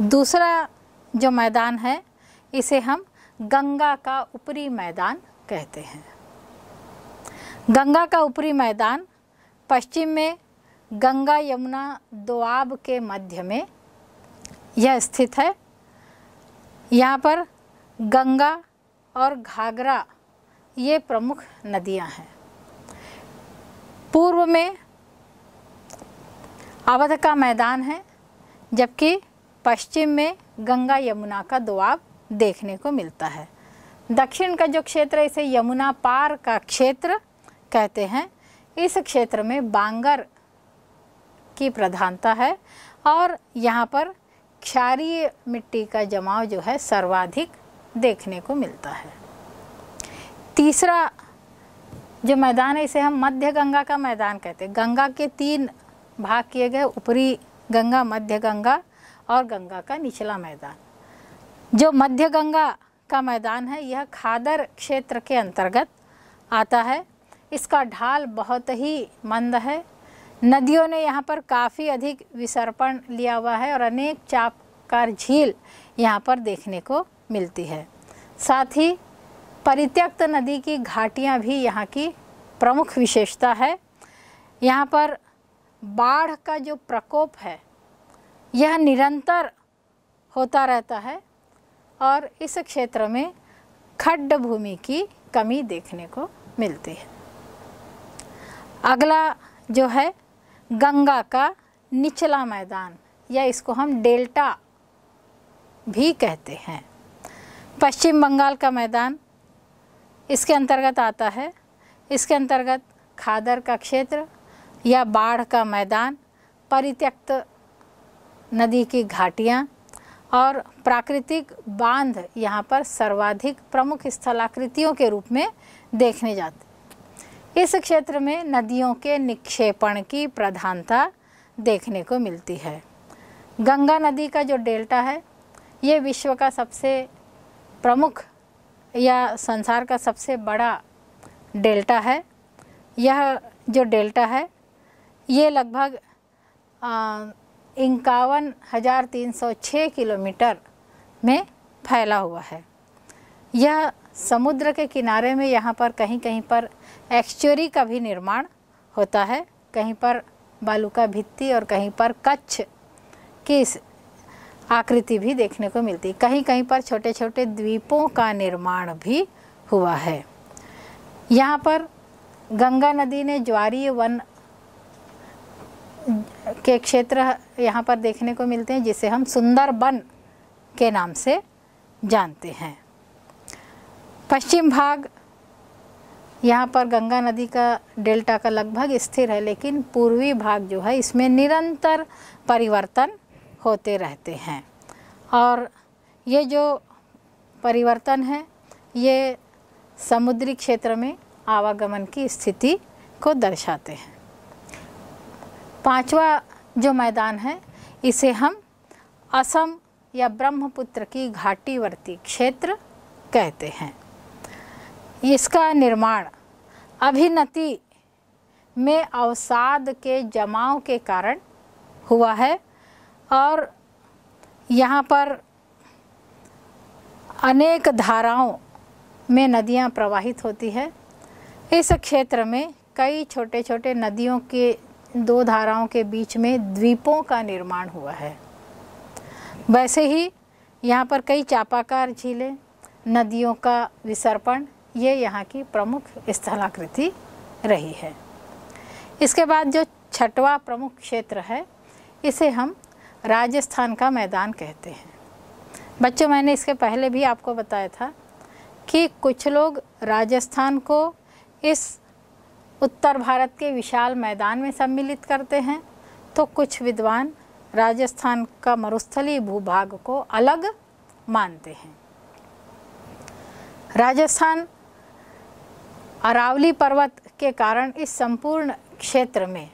दूसरा जो मैदान है, इसे हम गंगा का ऊपरी मैदान कहते हैं। गंगा का ऊपरी मैदान पश्चिम में गंगा यमुना दोआब के मध्य में यह स्थित है। यहाँ पर गंगा और घाघरा, ये प्रमुख नदियाँ हैं। पूर्व में अवध का मैदान है, जबकि पश्चिम में गंगा यमुना का दुआब देखने को मिलता है। दक्षिण का जो क्षेत्र है, इसे यमुना पार का क्षेत्र कहते हैं। इस क्षेत्र में बांगर की प्रधानता है और यहाँ पर क्षारीय मिट्टी का जमाव जो है, सर्वाधिक देखने को मिलता है। तीसरा जो मैदान है, इसे हम मध्य गंगा का मैदान कहते हैं। गंगा के तीन भाग किए गए, ऊपरी गंगा, मध्य गंगा और गंगा का निचला मैदान। जो मध्य गंगा का मैदान है, यह खादर क्षेत्र के अंतर्गत आता है। इसका ढाल बहुत ही मंद है। नदियों ने यहाँ पर काफ़ी अधिक विसर्पण लिया हुआ है और अनेक चापकार झील यहाँ पर देखने को मिलती है। साथ ही परित्यक्त नदी की घाटियाँ भी यहाँ की प्रमुख विशेषता है। यहाँ पर बाढ़ का जो प्रकोप है यह निरंतर होता रहता है और इस क्षेत्र में खड्ड भूमि की कमी देखने को मिलती है। अगला जो है, गंगा का निचला मैदान, या इसको हम डेल्टा भी कहते हैं। पश्चिम बंगाल का मैदान इसके अंतर्गत आता है। इसके अंतर्गत खादर का क्षेत्र या बाढ़ का मैदान, परित्यक्त नदी की घाटियाँ और प्राकृतिक बाँध यहाँ पर सर्वाधिक प्रमुख स्थलाकृतियों के रूप में देखने जाते इस क्षेत्र में नदियों के निक्षेपण की प्रधानता देखने को मिलती है। गंगा नदी का जो डेल्टा है, ये विश्व का सबसे प्रमुख या संसार का सबसे बड़ा डेल्टा है। यह जो डेल्टा है, ये लगभग इक्यावन हज़ार तीन सौ छः किलोमीटर में फैला हुआ है। यह समुद्र के किनारे में यहाँ पर कहीं कहीं पर एक्चुरी का भी निर्माण होता है। कहीं पर बालू का भित्ति और कहीं पर कच्छ की आकृति भी देखने को मिलती। कहीं कहीं पर छोटे छोटे द्वीपों का निर्माण भी हुआ है। यहाँ पर गंगा नदी ने ज्वारीय वन के क्षेत्र यहाँ पर देखने को मिलते हैं, जिसे हम सुंदर वन के नाम से जानते हैं। पश्चिम भाग, यहाँ पर गंगा नदी का डेल्टा का लगभग स्थिर है, लेकिन पूर्वी भाग जो है, इसमें निरंतर परिवर्तन होते रहते हैं। और ये जो परिवर्तन है, ये समुद्री क्षेत्र में आवागमन की स्थिति को दर्शाते हैं। पांचवा जो मैदान है, इसे हम असम या ब्रह्मपुत्र की घाटीवर्ती क्षेत्र कहते हैं। इसका निर्माण अभिनति में अवसाद के जमाव के कारण हुआ है और यहाँ पर अनेक धाराओं में नदियाँ प्रवाहित होती है। इस क्षेत्र में कई छोटे छोटे नदियों के दो धाराओं के बीच में द्वीपों का निर्माण हुआ है। वैसे ही यहाँ पर कई चापाकार झीलें, नदियों का विसर्पण, ये यहाँ की प्रमुख स्थलाकृति रही है। इसके बाद जो छठवा प्रमुख क्षेत्र है, इसे हम राजस्थान का मैदान कहते हैं। बच्चों, मैंने इसके पहले भी आपको बताया था कि कुछ लोग राजस्थान को इस उत्तर भारत के विशाल मैदान में सम्मिलित करते हैं। तो कुछ विद्वान राजस्थान का मरुस्थली भूभाग को अलग मानते हैं। राजस्थान अरावली पर्वत के कारण इस संपूर्ण क्षेत्र में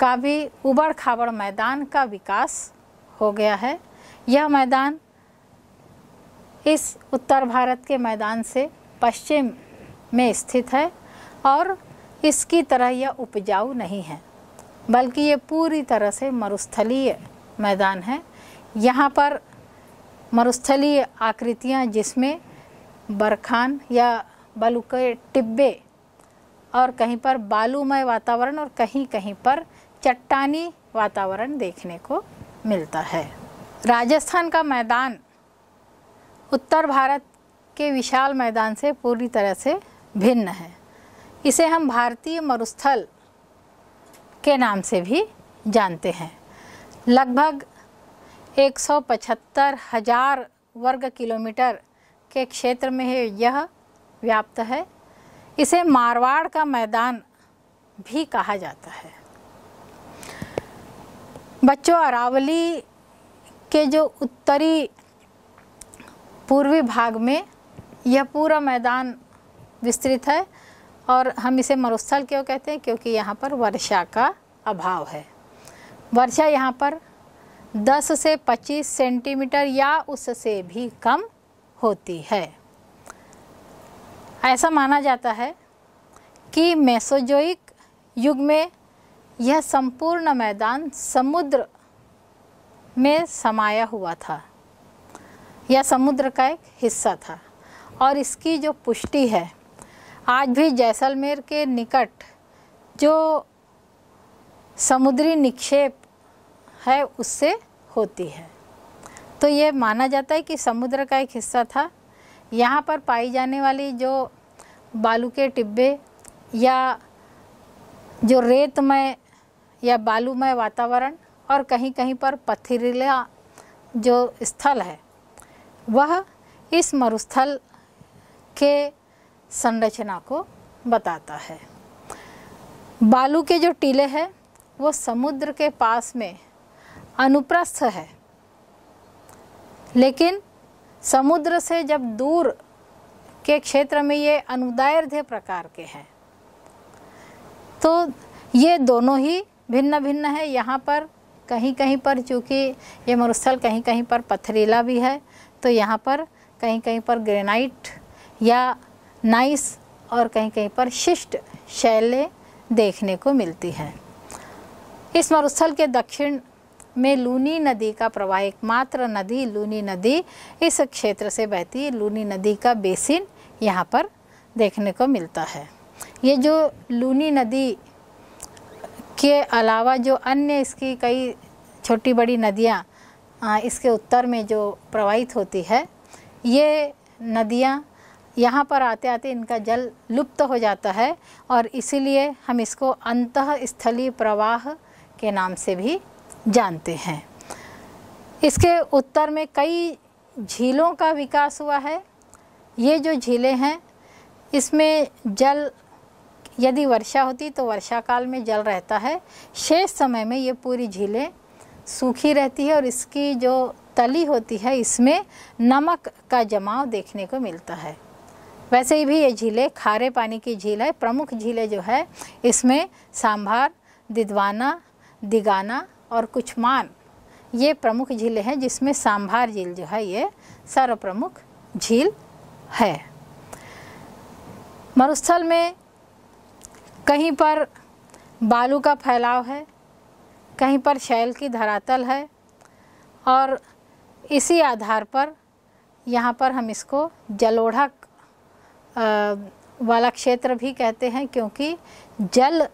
काफ़ी उबड़ खाबड़ मैदान का विकास हो गया है। यह मैदान इस उत्तर भारत के मैदान से पश्चिम में स्थित है और इसकी तरह यह उपजाऊ नहीं है, बल्कि ये पूरी तरह से मरुस्थलीय मैदान है। यहाँ पर मरुस्थलीय आकृतियाँ जिसमें बरखान या बालू के टिब्बे और कहीं पर बालूमय वातावरण और कहीं कहीं पर चट्टानी वातावरण देखने को मिलता है। राजस्थान का मैदान उत्तर भारत के विशाल मैदान से पूरी तरह से भिन्न है। इसे हम भारतीय मरुस्थल के नाम से भी जानते हैं। लगभग 175 हज़ार वर्ग किलोमीटर के क्षेत्र में यह व्याप्त है। इसे मारवाड़ का मैदान भी कहा जाता है। बच्चों, अरावली के जो उत्तरी पूर्वी भाग में यह पूरा मैदान विस्तृत है। और हम इसे मरुस्थल क्यों कहते हैं? क्योंकि यहाँ पर वर्षा का अभाव है। वर्षा यहाँ पर 10 से 25 सेंटीमीटर या उससे भी कम होती है। ऐसा माना जाता है कि मेसोजोइक युग में यह संपूर्ण मैदान समुद्र में समाया हुआ था। यह समुद्र का एक हिस्सा था और इसकी जो पुष्टि है आज भी जैसलमेर के निकट जो समुद्री निक्षेप है, उससे होती है। तो ये माना जाता है कि समुद्र का एक हिस्सा था। यहाँ पर पाई जाने वाली जो बालू के टिब्बे या जो रेतमय या बालूमय वातावरण और कहीं कहीं पर पथरीला जो स्थल है, वह इस मरुस्थल के संरचना को बताता है। बालू के जो टीले हैं, वो समुद्र के पास में अनुप्रस्थ है। लेकिन समुद्र से जब दूर के क्षेत्र में ये अनुदैर्ध्य प्रकार के हैं तो ये दोनों ही भिन्न भिन्न है। यहाँ पर कहीं कहीं पर चूँकि ये मरुस्थल कहीं कहीं पर पथरीला भी है तो यहाँ पर कहीं कहीं पर ग्रेनाइट या नाइस और कहीं कहीं पर शिष्ट शैलें देखने को मिलती हैं। इस मरुस्थल के दक्षिण में लूनी नदी का प्रवाह, एकमात्र नदी लूनी नदी, इस क्षेत्र से बहती है लूनी नदी का बेसिन यहाँ पर देखने को मिलता है। ये जो लूनी नदी के अलावा जो अन्य इसकी कई छोटी बड़ी नदियाँ इसके उत्तर में जो प्रवाहित होती है, ये नदियाँ यहाँ पर आते आते इनका जल लुप्त हो जाता है और इसीलिए हम इसको अंतः स्थलीय प्रवाह के नाम से भी जानते हैं। इसके उत्तर में कई झीलों का विकास हुआ है। ये जो झीलें हैं, इसमें जल यदि वर्षा होती तो वर्षा काल में जल रहता है। शेष समय में ये पूरी झीलें सूखी रहती है और इसकी जो तली होती है, इसमें नमक का जमाव देखने को मिलता है। वैसे ही भी ये झीलें खारे पानी की झील है। प्रमुख झीलें जो है, इसमें सांभार, दिदवाना, दिगाना और कुछ मान ये प्रमुख झीलें हैं जिसमें सांभार झील जो है, ये सर्वप्रमुख झील है। मरुस्थल में कहीं पर बालू का फैलाव है, कहीं पर शैल की धरातल है और इसी आधार पर यहाँ पर हम इसको जलोढ़क वाला क्षेत्र भी कहते हैं क्योंकि जल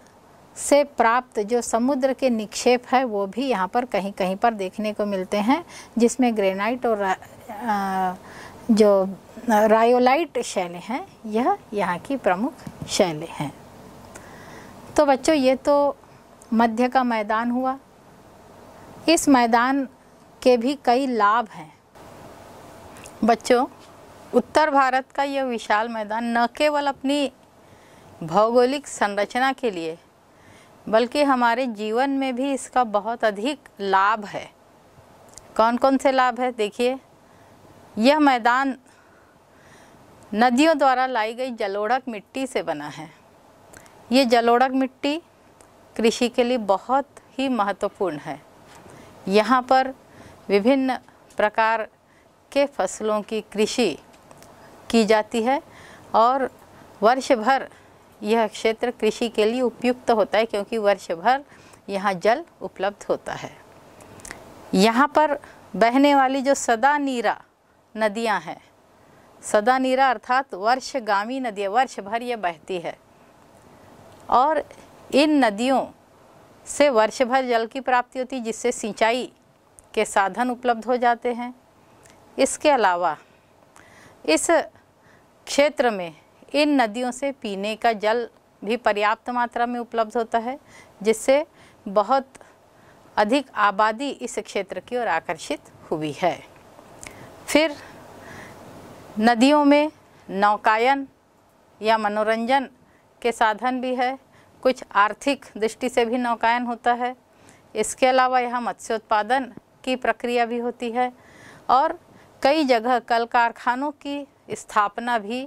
से प्राप्त जो समुद्र के निक्षेप है, वो भी यहाँ पर कहीं कहीं पर देखने को मिलते हैं, जिसमें ग्रेनाइट और जो रायोलाइट शैलें हैं, यह यहाँ की प्रमुख शैलें हैं। तो बच्चों, ये तो मध्य का मैदान हुआ। इस मैदान के भी कई लाभ हैं। बच्चों उत्तर भारत का यह विशाल मैदान न केवल अपनी भौगोलिक संरचना के लिए, बल्कि हमारे जीवन में भी इसका बहुत अधिक लाभ है। कौन कौन से लाभ है देखिए। यह मैदान नदियों द्वारा लाई गई जलोढ़क मिट्टी से बना है। ये जलोढ़क मिट्टी कृषि के लिए बहुत ही महत्वपूर्ण है। यहाँ पर विभिन्न प्रकार के फ़सलों की कृषि की जाती है और वर्ष भर यह क्षेत्र कृषि के लिए उपयुक्त होता है क्योंकि वर्ष भर यहाँ जल उपलब्ध होता है। यहाँ पर बहने वाली जो सदा नीरा नदियाँ हैं सदा नीरा अर्थात वर्षगामी नदियाँ वर्ष भर ये बहती है और इन नदियों से वर्ष भर जल की प्राप्ति होती जिससे सिंचाई के साधन उपलब्ध हो जाते हैं। इसके अलावा इस क्षेत्र में इन नदियों से पीने का जल भी पर्याप्त मात्रा में उपलब्ध होता है, जिससे बहुत अधिक आबादी इस क्षेत्र की ओर आकर्षित हुई है। फिर नदियों में नौकायन या मनोरंजन के साधन भी है। कुछ आर्थिक दृष्टि से भी नौकायन होता है। इसके अलावा यहाँ मत्स्योत्पादन की प्रक्रिया भी होती है और कई जगह कल कारखानों की स्थापना भी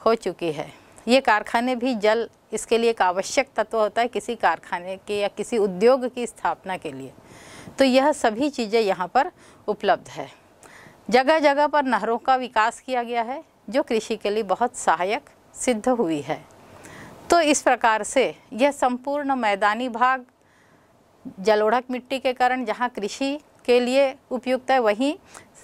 हो चुकी है। ये कारखाने भी जल, इसके लिए एक आवश्यक तत्व होता है किसी कारखाने के या किसी उद्योग की स्थापना के लिए। तो यह सभी चीज़ें यहाँ पर उपलब्ध है। जगह जगह पर नहरों का विकास किया गया है, जो कृषि के लिए बहुत सहायक सिद्ध हुई है। तो इस प्रकार से यह संपूर्ण मैदानी भाग, जलोढ़क मिट्टी के कारण जहाँ कृषि के लिए उपयुक्त है, वहीं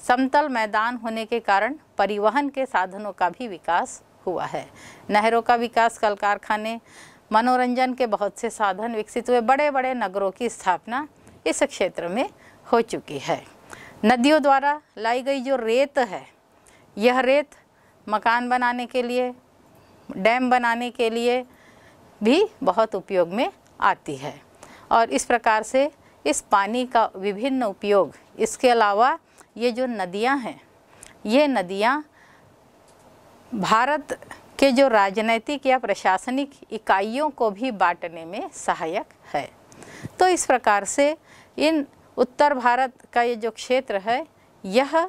समतल मैदान होने के कारण परिवहन के साधनों का भी विकास हुआ है। नहरों का विकास कल कारखाने, मनोरंजन के बहुत से साधन विकसित हुए। बड़े बड़े नगरों की स्थापना इस क्षेत्र में हो चुकी है। नदियों द्वारा लाई गई जो रेत है, यह रेत मकान बनाने के लिए, डैम बनाने के लिए भी बहुत उपयोग में आती है। और इस प्रकार से इस पानी का विभिन्न उपयोग, इसके अलावा ये जो नदियाँ हैं, ये नदियाँ भारत के जो राजनैतिक या प्रशासनिक इकाइयों को भी बांटने में सहायक है। तो इस प्रकार से इन उत्तर भारत का ये जो क्षेत्र है, यह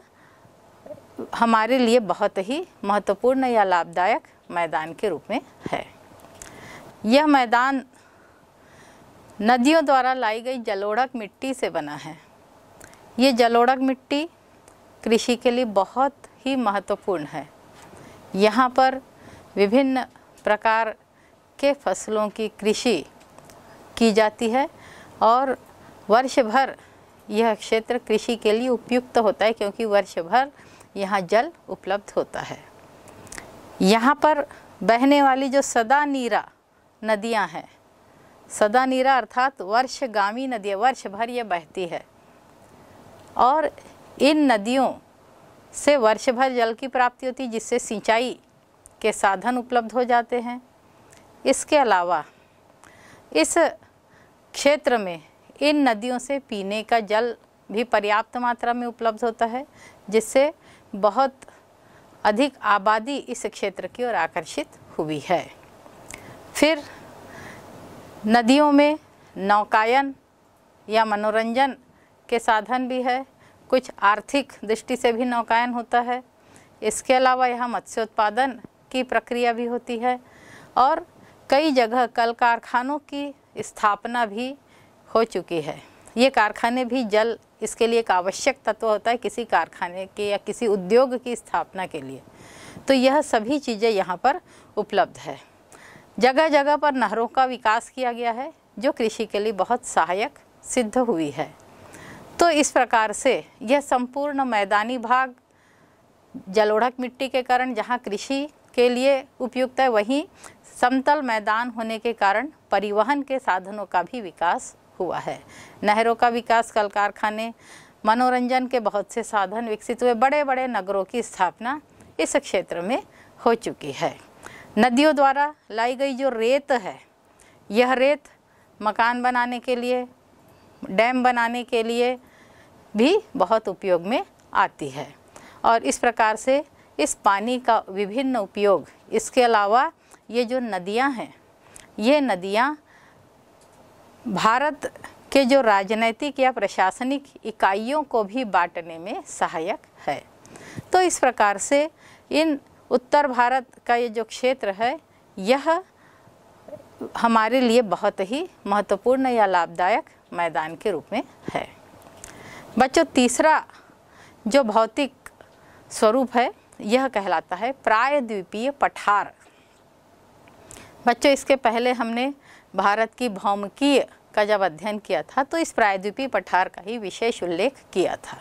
हमारे लिए बहुत ही महत्वपूर्ण या लाभदायक मैदान के रूप में है। यह मैदान नदियों द्वारा लाई गई जलोढ़क मिट्टी से बना है। ये जलोढ़क मिट्टी कृषि के लिए बहुत ही महत्वपूर्ण है। यहाँ पर विभिन्न प्रकार के फ़सलों की कृषि की जाती है और वर्ष भर यह क्षेत्र कृषि के लिए उपयुक्त होता है क्योंकि वर्ष भर यहाँ जल उपलब्ध होता है। यहाँ पर बहने वाली जो सदा नीरा नदियाँ हैं सदा नीरा अर्थात वर्षगामी नदियाँ, वर्ष भर ये बहती है और इन नदियों से वर्ष भर जल की प्राप्ति होती, जिससे सिंचाई के साधन उपलब्ध हो जाते हैं। इसके अलावा, इस क्षेत्र में इन नदियों से पीने का जल भी पर्याप्त मात्रा में उपलब्ध होता है, जिससे बहुत अधिक आबादी इस क्षेत्र की ओर आकर्षित हुई है। फिर, नदियों में नौकायन या मनोरंजन के साधन भी है कुछ आर्थिक दृष्टि से भी नौकायन होता है। इसके अलावा यहाँ मत्स्योत्पादन की प्रक्रिया भी होती है और कई जगह कल कारखानों की स्थापना भी हो चुकी है। ये कारखाने भी जल, इसके लिए एक आवश्यक तत्व होता है किसी कारखाने के या किसी उद्योग की स्थापना के लिए। तो यह सभी चीज़ें यहाँ पर उपलब्ध है। जगह जगह पर नहरों का विकास किया गया है, जो कृषि के लिए बहुत सहायक सिद्ध हुई है। तो इस प्रकार से यह संपूर्ण मैदानी भाग जलोढ़क मिट्टी के कारण, जहाँ कृषि के लिए उपयुक्त है, वहीं समतल मैदान होने के कारण परिवहन के साधनों का भी विकास हुआ है। नहरों का विकास, कल कारखाने, मनोरंजन के बहुत से साधन विकसित हुए। बड़े बड़े नगरों की स्थापना इस क्षेत्र में हो चुकी है। नदियों द्वारा लाई गई जो रेत है, यह रेत मकान बनाने के लिए, डैम बनाने के लिए भी बहुत उपयोग में आती है। और इस प्रकार से इस पानी का विभिन्न उपयोग, इसके अलावा ये जो नदियाँ हैं, ये नदियाँ भारत के जो राजनैतिक या प्रशासनिक इकाइयों को भी बांटने में सहायक है। तो इस प्रकार से इन उत्तर भारत का ये जो क्षेत्र है, यह हमारे लिए बहुत ही महत्वपूर्ण या लाभदायक मैदान के रूप में है। बच्चों, तीसरा जो भौतिक स्वरूप है, यह कहलाता है प्रायद्वीपीय पठार। बच्चों, इसके पहले हमने भारत की भौमकीय का जब अध्ययन किया था तो इस प्रायद्वीपीय पठार का ही विशेष उल्लेख किया था।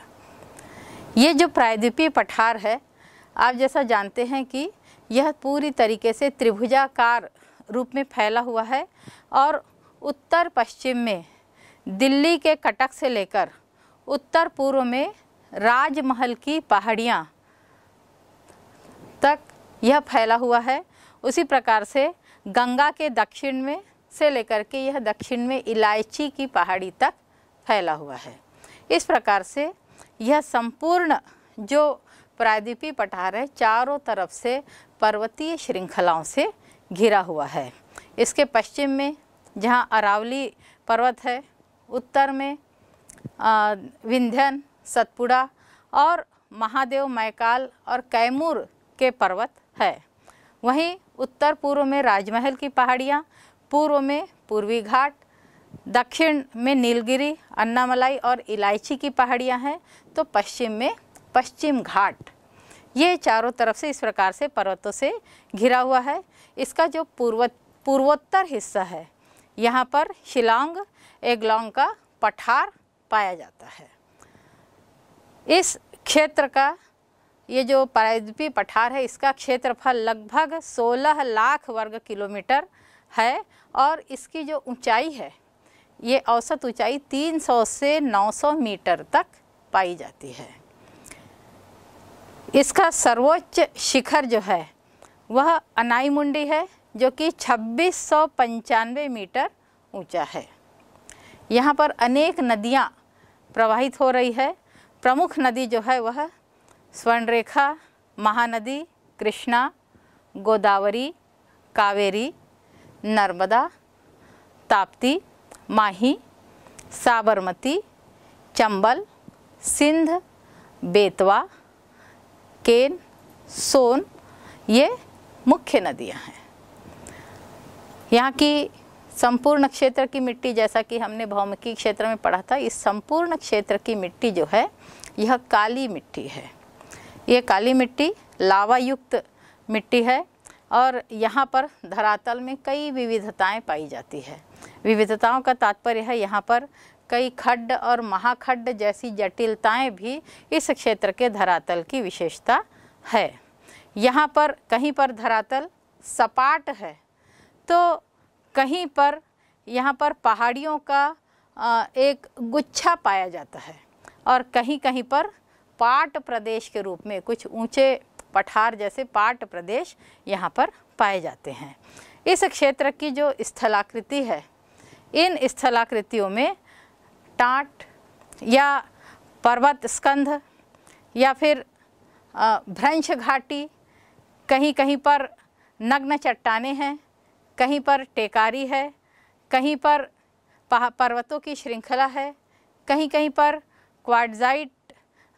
ये जो प्रायद्वीपीय पठार है, आप जैसा जानते हैं कि यह पूरी तरीके से त्रिभुजाकार रूप में फैला हुआ है और उत्तर पश्चिम में दिल्ली के कटक से लेकर उत्तर पूर्व में राजमहल की पहाड़ियाँ तक यह फैला हुआ है। उसी प्रकार से गंगा के दक्षिण में से लेकर के यह दक्षिण में इलायची की पहाड़ी तक फैला हुआ है। इस प्रकार से यह संपूर्ण जो प्रायद्वीपीय पठार है, चारों तरफ़ से पर्वतीय श्रृंखलाओं से घिरा हुआ है। इसके पश्चिम में जहाँ अरावली पर्वत है, उत्तर में विंध्यन, सतपुड़ा और महादेव, मैकाल और कैमूर के पर्वत है। वहीं उत्तर पूर्व में राजमहल की पहाड़ियाँ, पूर्व में पूर्वी घाट, दक्षिण में नीलगिरी, अन्नामलाई और इलायची की पहाड़ियाँ हैं तो पश्चिम में पश्चिम घाट। ये चारों तरफ़ से इस प्रकार से पर्वतों से घिरा हुआ है। इसका जो पूर्व पूर्वोत्तर हिस्सा है, यहाँ पर शिलांग, एगलोंग का पठार पाया जाता है। इस क्षेत्र का ये जो प्रायद्वीपीय पठार है, इसका क्षेत्रफल लगभग 16 लाख वर्ग किलोमीटर है और इसकी जो ऊंचाई है, ये औसत ऊंचाई 300 से 900 मीटर तक पाई जाती है। इसका सर्वोच्च शिखर जो है, वह अनाई मुंडी है, जो कि छब्बीस मीटर ऊँचा है। यहाँ पर अनेक नदियाँ प्रवाहित हो रही है। प्रमुख नदी जो है वह स्वर्णरेखा, महानदी, कृष्णा, गोदावरी, कावेरी, नर्मदा, ताप्ती, माही, साबरमती, चंबल, सिंध, बेतवा, केन, सोन, ये मुख्य नदियाँ हैं। यहाँ की संपूर्ण क्षेत्र की मिट्टी जैसा कि हमने भौमिकी क्षेत्र में पढ़ा था, इस संपूर्ण क्षेत्र की मिट्टी जो है, यह काली मिट्टी है। ये काली मिट्टी लावा युक्त मिट्टी है और यहाँ पर धरातल में कई विविधताएँ पाई जाती है। विविधताओं का तात्पर्य है यहाँ पर कई खड्ड और महाखड्ड जैसी जटिलताएँ भी इस क्षेत्र के धरातल की विशेषता है। यहाँ पर कहीं पर धरातल सपाट है तो कहीं पर, यहाँ पर पहाड़ियों का एक गुच्छा पाया जाता है और कहीं कहीं पर पाट प्रदेश के रूप में कुछ ऊँचे पठार जैसे पाट प्रदेश यहाँ पर पाए जाते हैं। इस क्षेत्र की जो स्थलाकृति है, इन स्थलाकृतियों में टाट या पर्वत स्कंध या फिर भ्रंश घाटी कहीं कहीं पर नग्न चट्टाने हैं कहीं पर टेकारी है, कहीं पर पर्वतों की श्रृंखला है कहीं कहीं पर क्वाडजाइट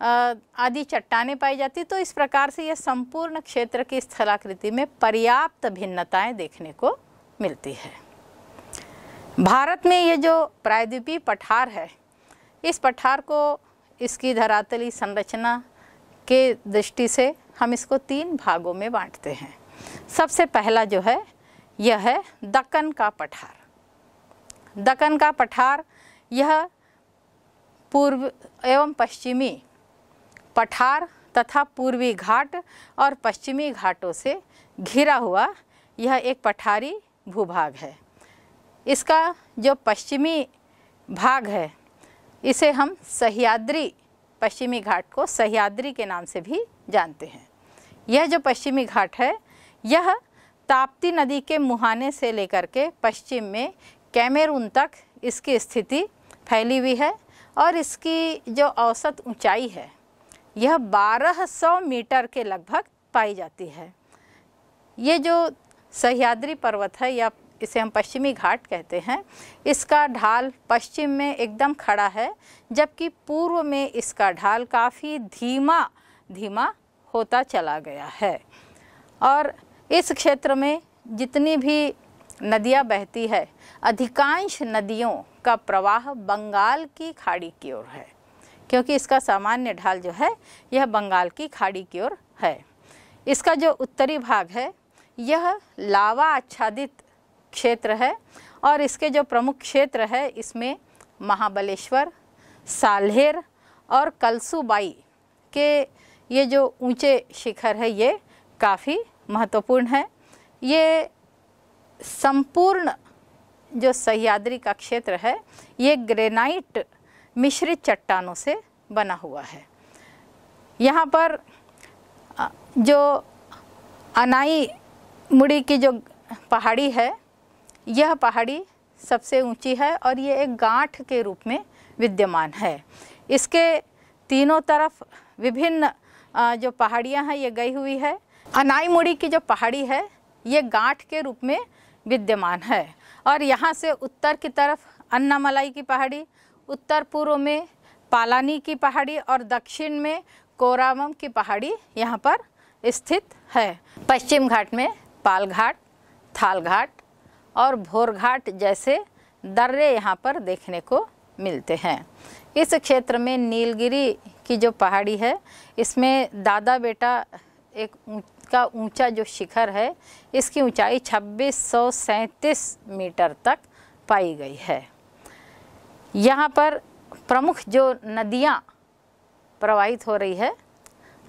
आदि चट्टाने पाई जाती तो इस प्रकार से यह संपूर्ण क्षेत्र की स्थलाकृति में पर्याप्त भिन्नताएँ देखने को मिलती है। भारत में ये जो प्रायद्वीपीय पठार है, इस पठार को इसकी धरातली संरचना के दृष्टि से हम इसको तीन भागों में बांटते हैं। सबसे पहला जो है यह है दक्कन का पठार। दक्कन का पठार, यह पूर्व एवं पश्चिमी पठार तथा पूर्वी घाट और पश्चिमी घाटों से घिरा हुआ यह एक पठारी भूभाग है। इसका जो पश्चिमी भाग है, इसे हम सह्याद्री, पश्चिमी घाट को सह्याद्री के नाम से भी जानते हैं। यह जो पश्चिमी घाट है, यह ताप्ती नदी के मुहाने से लेकर के पश्चिम में कैमेरून तक इसकी स्थिति फैली हुई है और इसकी जो औसत ऊंचाई है, यह 1200 मीटर के लगभग पाई जाती है। ये जो सह्याद्री पर्वत है, या इसे हम पश्चिमी घाट कहते हैं, इसका ढाल पश्चिम में एकदम खड़ा है, जबकि पूर्व में इसका ढाल काफ़ी धीमा धीमा होता चला गया है। और इस क्षेत्र में जितनी भी नदियाँ बहती है, अधिकांश नदियों का प्रवाह बंगाल की खाड़ी की ओर है, क्योंकि इसका सामान्य ढाल जो है, यह बंगाल की खाड़ी की ओर है। इसका जो उत्तरी भाग है, यह लावा आच्छादित क्षेत्र है और इसके जो प्रमुख क्षेत्र है, इसमें महाबलेश्वर, साल्हेर और कलसूबाई के ये जो ऊँचे शिखर है, ये काफ़ी महत्वपूर्ण है। ये संपूर्ण जो सह्याद्री का क्षेत्र है, ये ग्रेनाइट मिश्रित चट्टानों से बना हुआ है। यहाँ पर जो अनाई मुड़ी की जो पहाड़ी है, यह पहाड़ी सबसे ऊँची है और ये एक गांठ के रूप में विद्यमान है। इसके तीनों तरफ़ विभिन्न जो पहाड़ियाँ हैं, ये गई हुई है। अनाई मुड़ी की जो पहाड़ी है, ये गांठ के रूप में विद्यमान है। और यहाँ से उत्तर की तरफ़ अन्नामलाई की पहाड़ी, उत्तर पूर्व में पालानी की पहाड़ी और दक्षिण में कोरावम की पहाड़ी यहाँ पर स्थित है। पश्चिम घाट में पाल घाट थाल घाट और भोर घाट जैसे दर्रे यहाँ पर देखने को मिलते हैं। इस क्षेत्र में नीलगिरी की जो पहाड़ी है, इसमें दादा बेटा एक का ऊँचा जो शिखर है, इसकी ऊंचाई छब्बीस मीटर तक पाई गई है। यहाँ पर प्रमुख जो नदियाँ प्रवाहित हो रही है,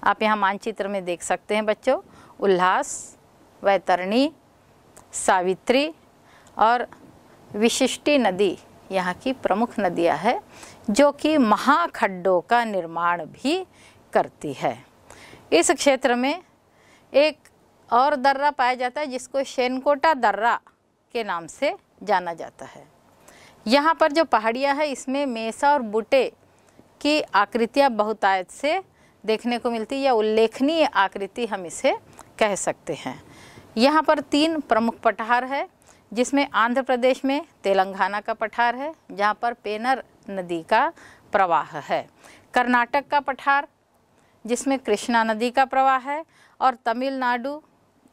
आप यहाँ मानचित्र में देख सकते हैं बच्चों, उल्लास, वैतरणी, सावित्री और विशिष्टि नदी यहाँ की प्रमुख नदियाँ है, जो कि महाखड्डों का निर्माण भी करती है। इस क्षेत्र में एक और दर्रा पाया जाता है, जिसको शेनकोटा दर्रा के नाम से जाना जाता है। यहाँ पर जो पहाड़ियाँ हैं, इसमें मेसा और बुटे की आकृतियाँ बहुतायत से देखने को मिलती या उल्लेखनीय आकृति हम इसे कह सकते हैं। यहाँ पर तीन प्रमुख पठार है, जिसमें आंध्र प्रदेश में तेलंगाना का पठार है, जहाँ पर पेनर नदी का प्रवाह है। कर्नाटक का पठार, जिसमें कृष्णा नदी का प्रवाह है और तमिलनाडु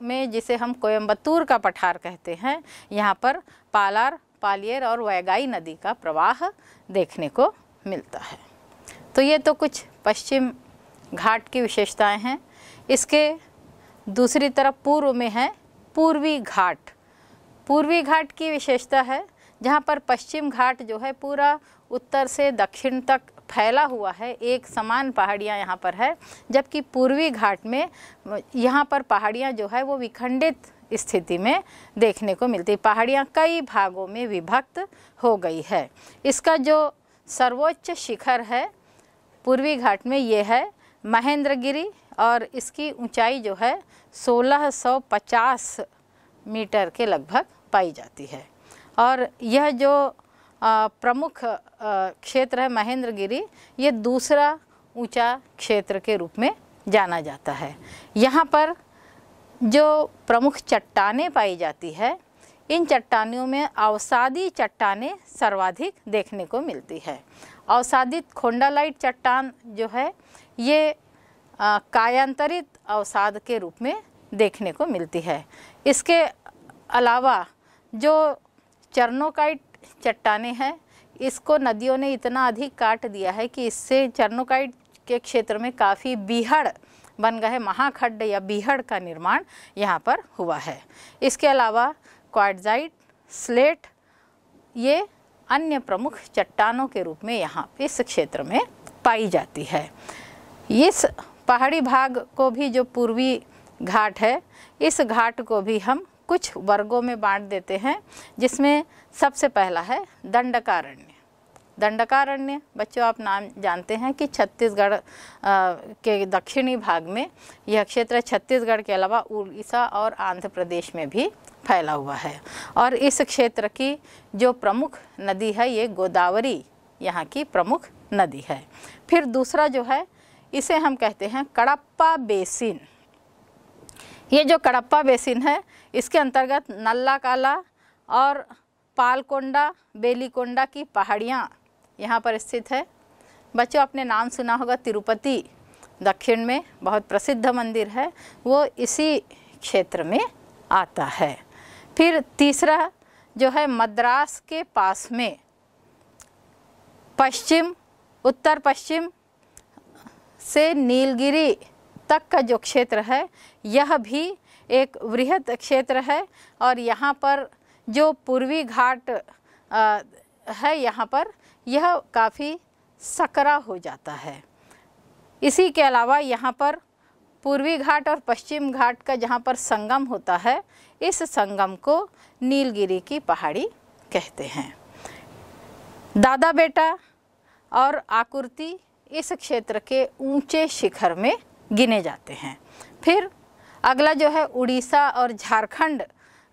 में जिसे हम कोयम्बतूर का पठार कहते हैं, यहाँ पर पालार, पालियर और वैगाई नदी का प्रवाह देखने को मिलता है। तो ये तो कुछ पश्चिम घाट की विशेषताएँ हैं। इसके दूसरी तरफ़ पूर्व में है पूर्वी घाट। पूर्वी घाट की विशेषता है, जहाँ पर पश्चिम घाट जो है पूरा उत्तर से दक्षिण तक फैला हुआ है, एक समान पहाड़ियाँ यहाँ पर है, जबकि पूर्वी घाट में, यहाँ पर पहाड़ियाँ जो है वो विखंडित स्थिति में देखने को मिलती। पहाड़ियाँ कई भागों में विभक्त हो गई है। इसका जो सर्वोच्च शिखर है, पूर्वी घाट में ये है, महेंद्रगिरी, और इसकी ऊंचाई जो है 1650 मीटर के लगभग पाई जाती है। और यह जो प्रमुख क्षेत्र है महेंद्रगिरी। ये दूसरा ऊँचा क्षेत्र के रूप में जाना जाता है। यहाँ पर जो प्रमुख चट्टाने पाई जाती है, इन चट्टानियों में अवसादी चट्टाने सर्वाधिक देखने को मिलती है। अवसादित खोंडालाइट चट्टान जो है, ये कायांतरित अवसाद के रूप में देखने को मिलती है। इसके अलावा जो चर्नोकाइट चट्टाने हैं। इसको नदियों ने इतना अधिक काट दिया है कि इससे चर्नोकाइट के क्षेत्र में काफ़ी बीहड़ बन गए, महाखड्ड या बीहड़ का निर्माण यहाँ पर हुआ है। इसके अलावा क्वाडजाइट, स्लेट, ये अन्य प्रमुख चट्टानों के रूप में यहाँ इस क्षेत्र में पाई जाती है। इस पहाड़ी भाग को भी जो पूर्वी घाट है, इस घाट को भी हम कुछ वर्गों में बांट देते हैं, जिसमें सबसे पहला है दंडकारण्य। दंडकारण्य, बच्चों, आप नाम जानते हैं कि छत्तीसगढ़ के दक्षिणी भाग में यह क्षेत्र छत्तीसगढ़ के अलावा उड़ीसा और आंध्र प्रदेश में भी फैला हुआ है। और इस क्षेत्र की जो प्रमुख नदी है, ये गोदावरी, यहाँ की प्रमुख नदी है। फिर दूसरा जो है, इसे हम कहते हैं कड़प्पा बेसिन। ये जो कड़प्पा बेसिन है, इसके अंतर्गत नल्ला काला और पालकोंडा, बेलीकोंडा की पहाड़ियाँ यहाँ पर स्थित है। बच्चों, आपने नाम सुना होगा तिरुपति, दक्षिण में बहुत प्रसिद्ध मंदिर है, वो इसी क्षेत्र में आता है। फिर तीसरा जो है मद्रास के पास में, पश्चिम, उत्तर पश्चिम से नीलगिरी तक का जो क्षेत्र है, यह भी एक वृहद क्षेत्र है और यहाँ पर जो पूर्वी घाट है यहाँ पर, यह काफ़ी सकरा हो जाता है। इसी के अलावा यहाँ पर पूर्वी घाट और पश्चिम घाट का जहाँ पर संगम होता है, इस संगम को नीलगिरी की पहाड़ी कहते हैं। दादा बेटा और आकुर्ति इस क्षेत्र के ऊँचे शिखर में गिने जाते हैं। फिर अगला जो है उड़ीसा और झारखंड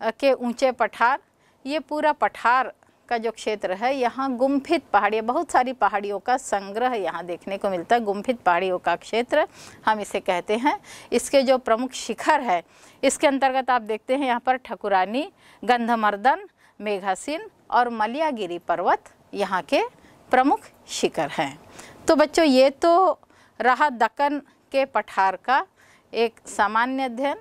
के ऊँचे पठार। ये पूरा पठार का जो क्षेत्र है, यहाँ गुम्फित पहाड़ियाँ, बहुत सारी पहाड़ियों का संग्रह यहाँ देखने को मिलता है। गुम्फित पहाड़ियों का क्षेत्र हम इसे कहते हैं। इसके जो प्रमुख शिखर है, इसके अंतर्गत आप देखते हैं यहाँ पर ठकुरानी, गंधमर्दन, मेघासीन और मलियागिरी पर्वत यहाँ के प्रमुख शिखर हैं। तो बच्चों, ये तो रहा दक्कन के पठार का एक सामान्य अध्ययन